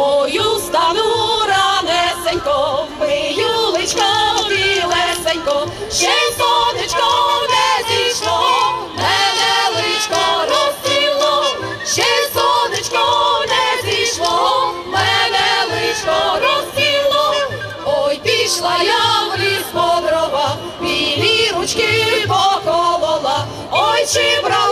тобою стану ранесенько, Виюлечка білесенько, ще й сонечко не зійшло, мене личко розстріло, ще й сонечко не зійшло, мене личко розстріло, ой, пішла я в ліс по дрова, білі ручки поколола, ой, чи брала.